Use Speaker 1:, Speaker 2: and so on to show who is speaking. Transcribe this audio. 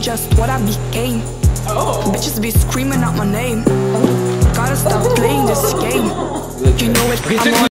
Speaker 1: just what I became. Oh. Bitches be screaming out my name. Gotta stop playing this game. You know it. I'm on